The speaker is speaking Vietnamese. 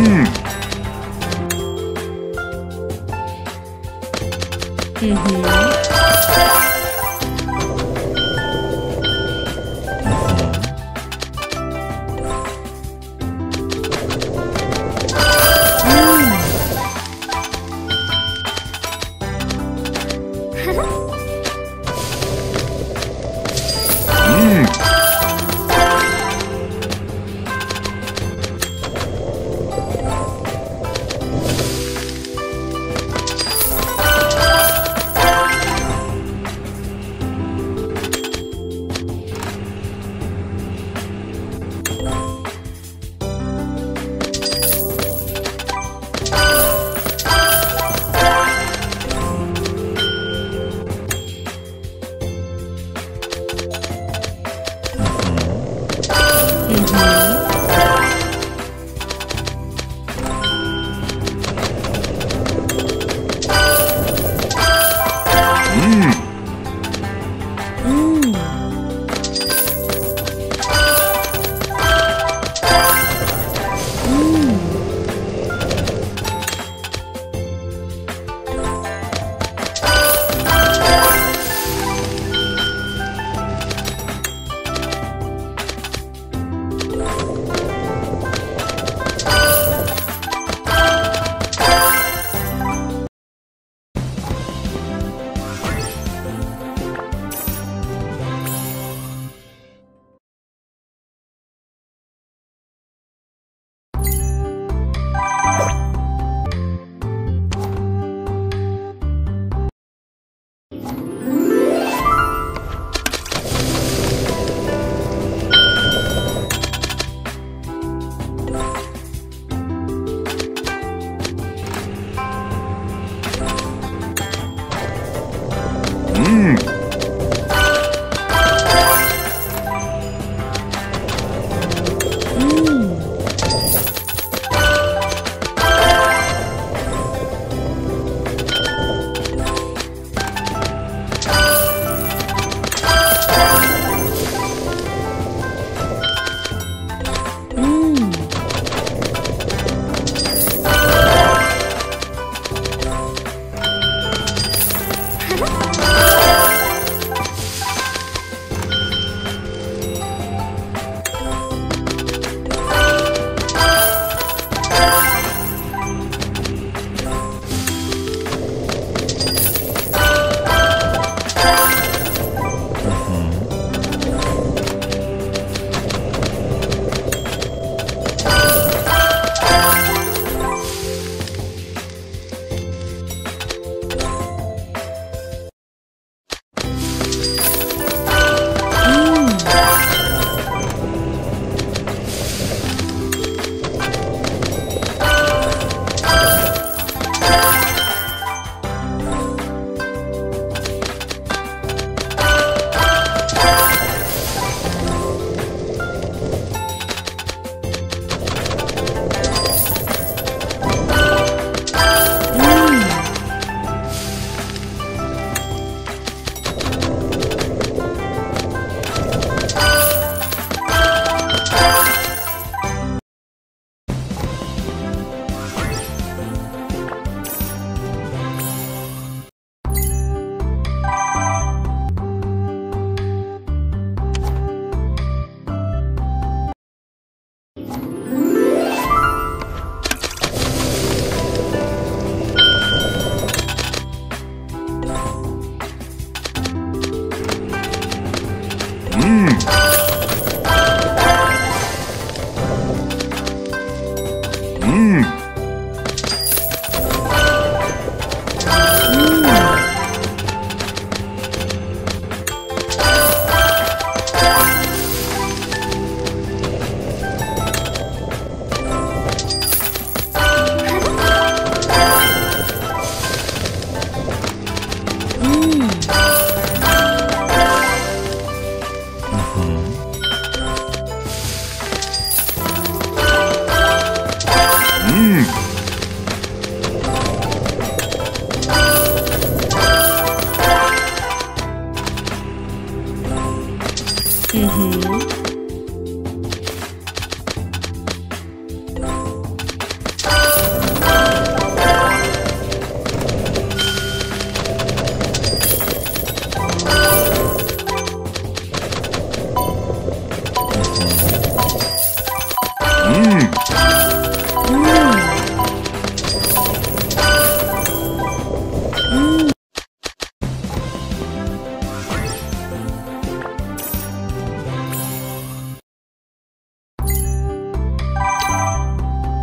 Mm. Mm-hmm. 嗯